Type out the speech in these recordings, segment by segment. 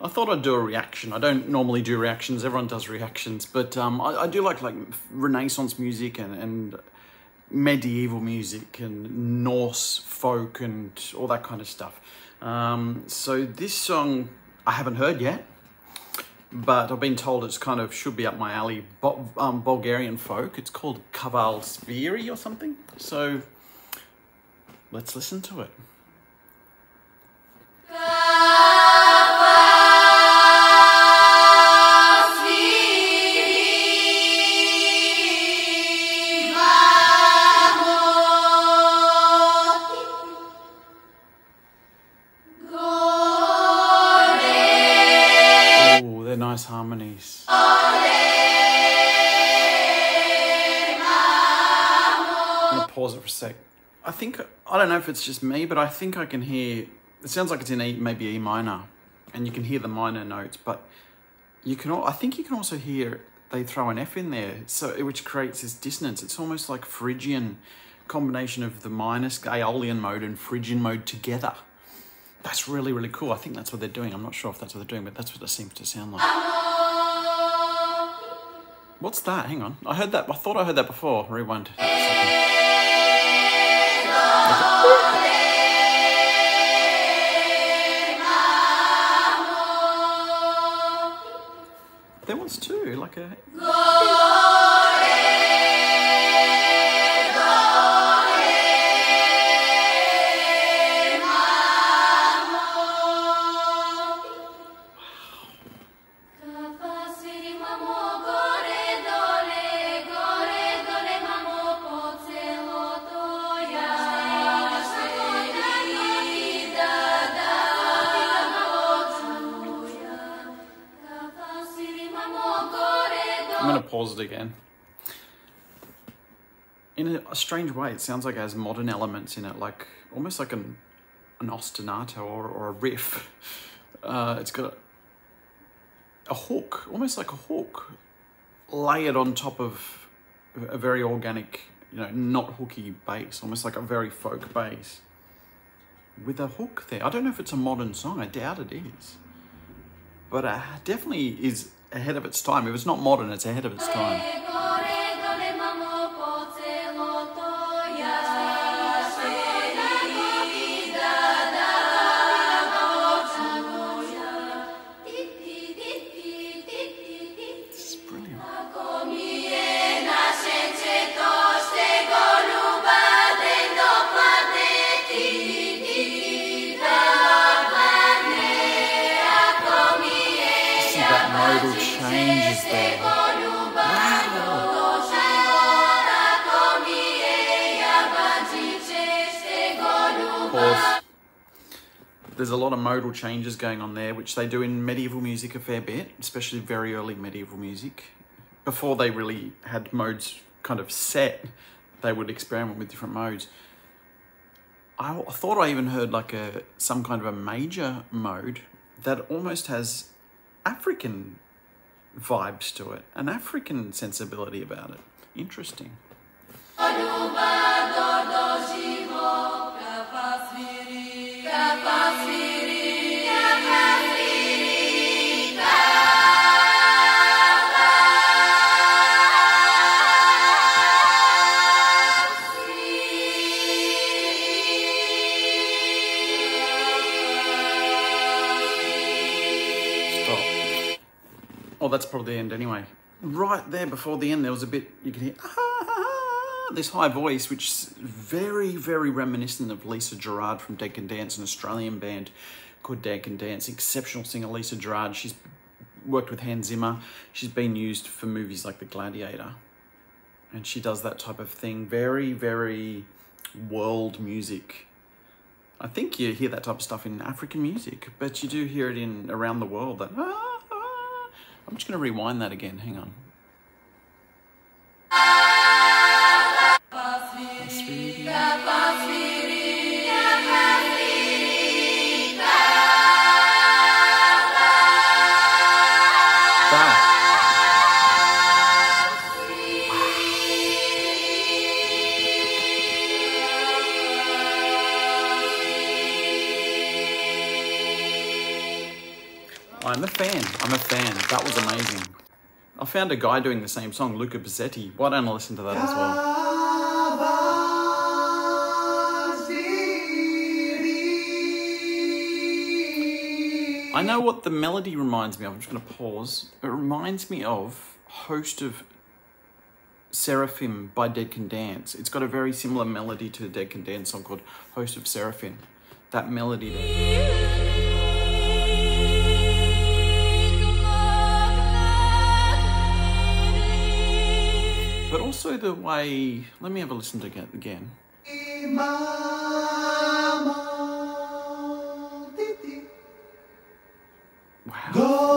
I thought I'd do a reaction. I don't normally do reactions. Everyone does reactions, but um, I, I do like like Renaissance music and, and medieval music and Norse folk and all that kind of stuff. Um, so this song I haven't heard yet, but I've been told it's kind of should be up my alley. Bo- um, Bulgarian folk. It's called Kaval Sviri or something. So let's listen to it. Oh, harmonies. I'm gonna pause it for a sec. I think I don't know if it's just me, but I think I can hear. It sounds like it's in E, maybe E minor, and you can hear the minor notes. But you can. al- I think you can also hear they throw an F in there, so which creates this dissonance. It's almost like Phrygian combination of the minus Aeolian mode and Phrygian mode together. That's really really cool. I think that's what they're doing. I'm not sure if that's what they're doing, but that's what it seems to sound like. What's that? Hang on. I heard that. I thought I heard that before. Rewind. I'm gonna pause it again. In a, strange way, it sounds like it has modern elements in it, like almost like an an ostinato or, or a riff. Uh, it's got a, a hook, almost like a hook, layered on top of a very organic, you know, not hooky bass, almost like a very folk bass with a hook there. I don't know if it's a modern song. I doubt it is, but it definitely is ahead of its time. If it's not modern, it's ahead of its time. There's a lot of modal changes going on there, which they do in medieval music a fair bit, especially very early medieval music. Before they really had modes kind of set, they would experiment with different modes. I thought I even heard like a some kind of a major mode that almost has African vibes to it, an African sensibility about it. Interesting. Oh, that's probably the end anyway. Right there before the end, there was a bit you could hear ah, this high voice, which is very, very reminiscent of Lisa Gerrard from Dead Can Dance, an Australian band called Dead Can Dance. Exceptional singer Lisa Gerrard. She's worked with Hans Zimmer. She's been used for movies like The Gladiator, and she does that type of thing. Very, very world music. I think you hear that type of stuff in African music, but you do hear it in around the world. That ah. I'm just going to rewind that again. Hang on. Fan. I'm a fan. That was amazing. I found a guy doing the same song, Luca Bazzetti. Why don't I listen to that as well? I know what the melody reminds me of. I'm just going to pause. It reminds me of Host of Seraphim by Dead Can Dance. It's got a very similar melody to the Dead Can Dance song called Host of Seraphim. That melody there. But also the way, let me have a listen to it again. Wow.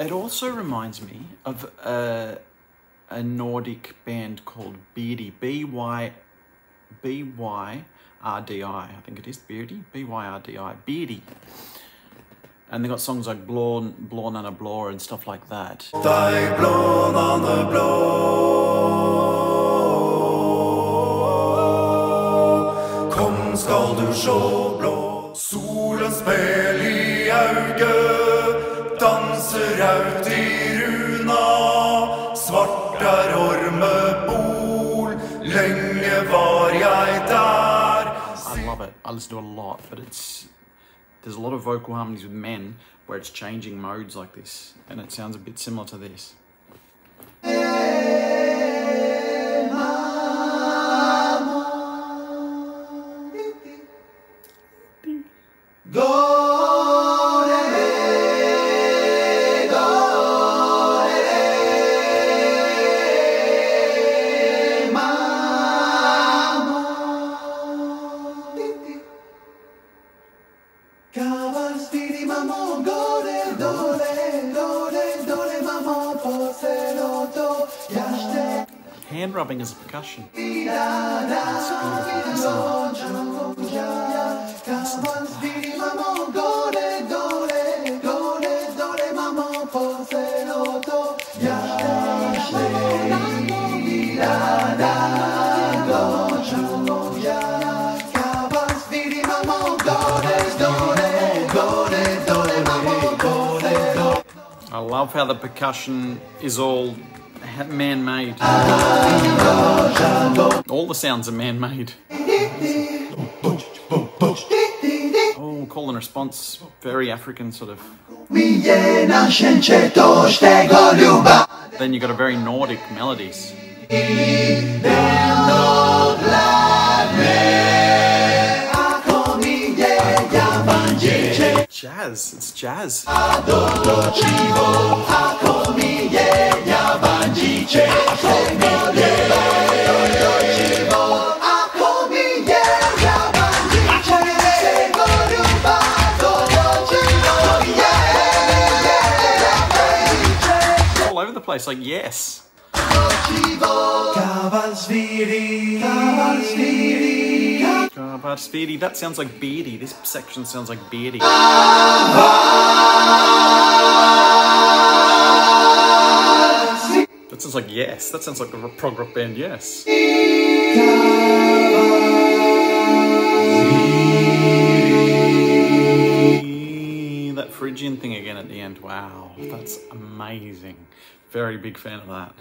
It also reminds me of a, a Nordic band called Byrdi. B Y B Y R D I. Think it is Byrdi. B Y R D I. Byrdi. And they got songs like Blå, Blå Nana Blå and stuff like that. Deg blå, nane blå. Kom, skal du sjå blå. Solens spel i auget, danser out i runa. Svart ormebol, lenge var jeg der. I love it. I listen to a lot, but it's there's a lot of vocal harmonies with men where it's changing modes like this, and it sounds a bit similar to this. Hand rubbing as percussion. I love how the percussion is all man-made. All the sounds are man-made. Oh, call and response, very African sort of. Then you got a very Nordic melodies. Jazz, it's jazz. All over the place, like yes. That sounds like Byrdi. This section sounds like Byrdi. That sounds like Yes. That sounds like a prog rock band Yes. That Phrygian thing again at the end. Wow, that's amazing. Very big fan of that.